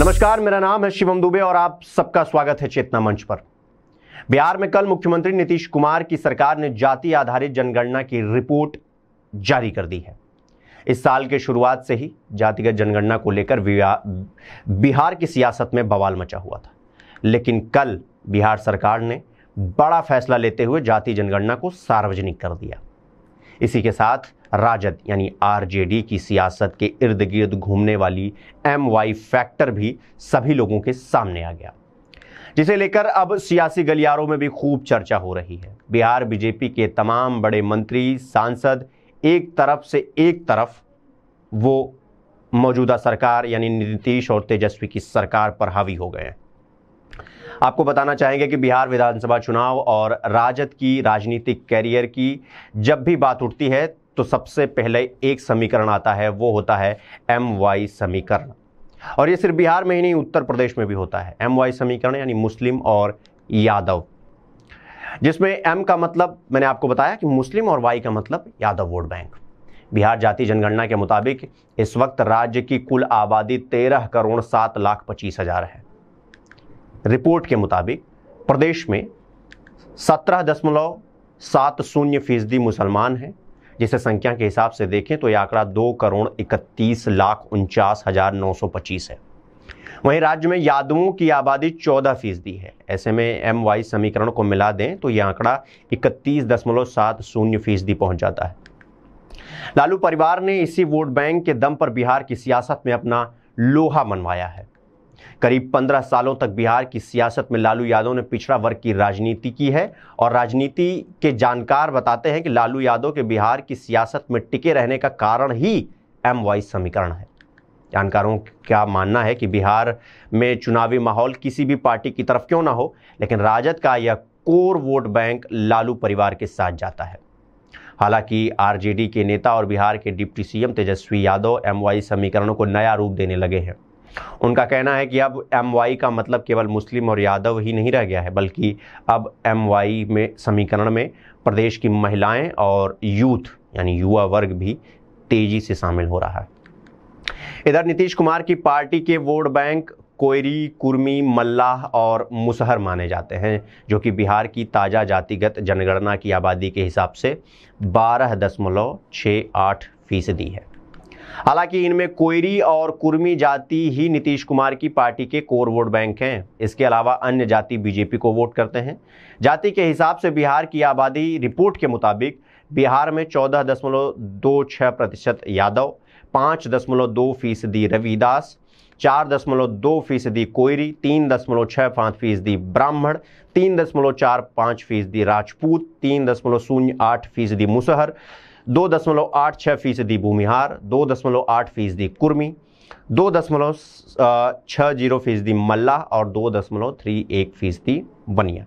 नमस्कार, मेरा नाम है शिवम दुबे और आप सबका स्वागत है चेतना मंच पर। बिहार में कल मुख्यमंत्री नीतीश कुमार की सरकार ने जाति आधारित जनगणना की रिपोर्ट जारी कर दी है। इस साल के शुरुआत से ही जातिगत जनगणना को लेकर बिहार की सियासत में बवाल मचा हुआ था। लेकिन कल बिहार सरकार ने बड़ा फैसला लेते हुए जाति जनगणना को सार्वजनिक कर दिया। इसी के साथ राजद यानी आरजेडी की सियासत के इर्द गिर्द घूमने वाली एम वाई फैक्टर भी सभी लोगों के सामने आ गया। जिसे लेकर अब सियासी गलियारों में भी खूब चर्चा हो रही है। बिहार बीजेपी के तमाम बड़े मंत्री, सांसद एक तरफ़ से एक तरफ़ वो मौजूदा सरकार यानी नीतीश और तेजस्वी की सरकार पर हावी हो गए हैं। आपको बताना चाहेंगे कि बिहार विधानसभा चुनाव और राजद की राजनीतिक कैरियर की जब भी बात उठती है तो सबसे पहले एक समीकरण आता है, वो होता है एम वाई समीकरण। और ये सिर्फ़ बिहार में ही नहीं, उत्तर प्रदेश में भी होता है। एम वाई समीकरण यानी मुस्लिम और यादव। जिसमें एम का मतलब मैंने आपको बताया कि मुस्लिम और वाई का मतलब यादव वोट बैंक। बिहार जाति जनगणना के मुताबिक, इस वक्त राज्य की कुल आबादी तेरह करोड़ सात लाख पच्चीस हज़ार है। रिपोर्ट के मुताबिक प्रदेश में सत्रह दशमलव सात शून्य फ़ीसदी मुसलमान हैं, जिसे संख्या के हिसाब से देखें तो यह आंकड़ा दो करोड़ इकतीस लाख उनचास हज़ार नौ सौ पच्चीस है। वहीं राज्य में यादवों की आबादी चौदह फ़ीसदी है। ऐसे में एम वाई समीकरण को मिला दें तो यह आंकड़ा इकतीस दशमलव सात शून्य फ़ीसदी पहुँच जाता है। लालू परिवार ने इसी वोट बैंक के दम पर बिहार की सियासत में अपना लोहा मनवाया है। करीब पंद्रह सालों तक बिहार की सियासत में लालू यादव ने पिछड़ा वर्ग की राजनीति की है और राजनीति के जानकार बताते हैं कि लालू यादव के बिहार की सियासत में टिके रहने का कारण ही एम वाई समीकरण है। जानकारों का मानना है कि बिहार में चुनावी माहौल किसी भी पार्टी की तरफ़ क्यों ना हो, लेकिन राजद का यह कोर वोट बैंक लालू परिवार के साथ जाता है। हालाँकि आरजेडी के नेता और बिहार के deputy CM Tejashwi Yadav M Y समीकरणों को नया रूप देने लगे हैं। उनका कहना है कि अब एम वाई का मतलब केवल मुस्लिम और यादव ही नहीं रह गया है, बल्कि अब एम वाई में समीकरण में प्रदेश की महिलाएँ और यूथ, यानी युवा वर्ग भी तेज़ी से शामिल हो रहा है। इधर नीतीश कुमार की पार्टी के वोट बैंक कोयरी, कुर्मी, मल्लाह और मुसहर माने जाते हैं, जो कि बिहार की ताज़ा जातिगत जनगणना की आबादी के हिसाब से बारह दशमलव छः आठ फ़ीसदी है। हालाँकि इनमें कोयरी और कुर्मी जाति ही नीतीश कुमार की पार्टी के कोर वोट बैंक हैं। इसके अलावा अन्य जाति बीजेपी को वोट करते हैं। जाति के हिसाब से बिहार की आबादी रिपोर्ट के मुताबिक बिहार में चौदह दशमलव दो छः प्रतिशत यादव, पाँच दशमलव दो फ़ीसदी रविदास, चार दशमलव दो फ़ीसदी कोयरी, तीन दशमलव छः पाँच फ़ीसदी ब्राह्मण, तीन दशमलव चार पाँच फ़ीसदी राजपूत, तीन दशमलव शून्य आठ फ़ीसदी मुसहर दो दशमलव आठ छः फ़ीसदी भूमिहार, दो दशमलव आठ फ़ीसदी कुर्मी, दो दशमलव छः ज़ीरो फ़ीसदी मल्लाह और दो दशमलव थ्री एक फ़ीसदी बनिया।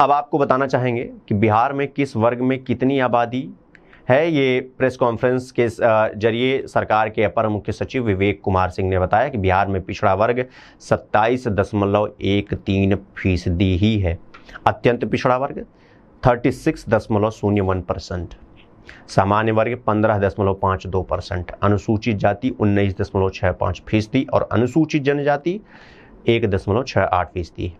अब आपको बताना चाहेंगे कि बिहार में किस वर्ग में कितनी आबादी है? ये प्रेस कॉन्फ्रेंस के ज़रिए सरकार के अपर मुख्य सचिव विवेक कुमार सिंह ने बताया कि बिहार में पिछड़ा वर्ग सत्ताईस दशमलव एक तीन फ़ीसदी ही है। अत्यंत पिछड़ा वर्ग। थर्टी सिक्स दशमलव शून्य वन परसेंट, सामान्य वर्ग पंद्रह दशमलव पाँच दो परसेंट, अनुसूचित जाति उन्नीस दशमलव छः पाँच फ़ीसदी और अनुसूचित जनजाति एक दशमलव छः आठ फ़ीसदी।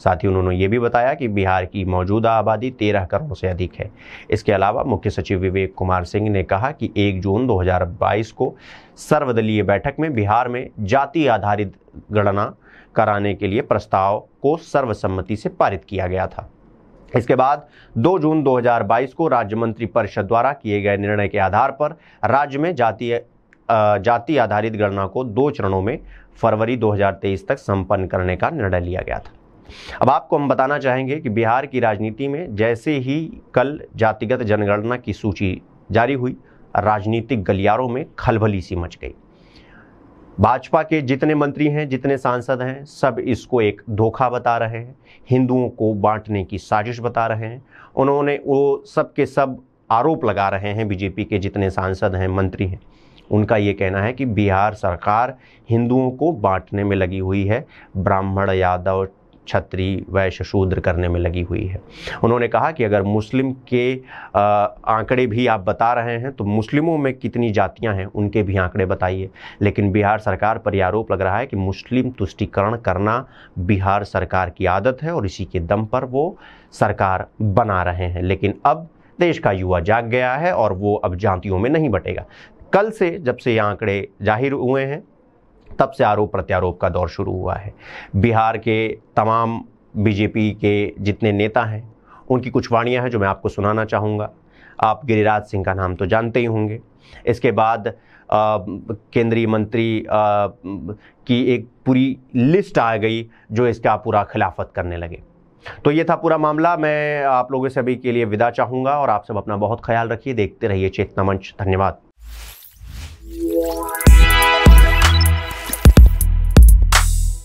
साथ ही उन्होंने ये भी बताया कि बिहार की मौजूदा आबादी तेरह करोड़ से अधिक है। इसके अलावा मुख्य सचिव विवेक कुमार सिंह ने कहा कि एक जून 2022 को सर्वदलीय बैठक में बिहार में जाति आधारित गणना कराने के लिए प्रस्ताव को सर्वसम्मति से पारित किया गया था। इसके बाद 2 जून 2022 को राज्य मंत्री परिषद द्वारा किए गए निर्णय के आधार पर राज्य में जातीय जाति आधारित गणना को दो चरणों में फरवरी 2023 तक संपन्न करने का निर्णय लिया गया था। अब आपको हम बताना चाहेंगे कि बिहार की राजनीति में जैसे ही कल जातिगत जनगणना की सूची जारी हुई, राजनीतिक गलियारों में खलबली सी मच गई। भाजपा के जितने मंत्री हैं, जितने सांसद हैं, सब इसको एक धोखा बता रहे हैं। हिंदुओं को बांटने की साजिश बता रहे हैं। उन्होंने वो सब के सब आरोप लगा रहे हैं, बीजेपी के जितने सांसद हैं, मंत्री हैं। उनका ये कहना है कि बिहार सरकार हिंदुओं को बांटने में लगी हुई है। ब्राह्मण यादव छत्री वैश्य शूद्र करने में लगी हुई है। उन्होंने कहा कि अगर मुस्लिम के आंकड़े भी आप बता रहे हैं तो मुस्लिमों में कितनी जातियाँ हैं, उनके भी आंकड़े बताइए। लेकिन बिहार सरकार पर यह आरोप लग रहा है कि मुस्लिम तुष्टिकरण करना बिहार सरकार की आदत है और इसी के दम पर वो सरकार बना रहे हैं। लेकिन अब देश का युवा जाग गया है और वो अब जातियों में नहीं बटेगा। कल से जब से ये आंकड़े ज़ाहिर हुए हैं तब से आरोप प्रत्यारोप का दौर शुरू हुआ है। बिहार के तमाम बीजेपी के जितने नेता हैं उनकी कुछ वाणियाँ हैं जो मैं आपको सुनाना चाहूँगा। आप गिरिराज सिंह का नाम तो जानते ही होंगे। इसके बाद केंद्रीय मंत्री आ, की एक पूरी लिस्ट आ गई जो इसका पूरा खिलाफत करने लगे। तो ये था पूरा मामला। मैं आप लोगों से अभी के लिए विदा चाहूँगा और आप सब अपना बहुत ख्याल रखिए देखते रहिए चेतना मंच। धन्यवाद।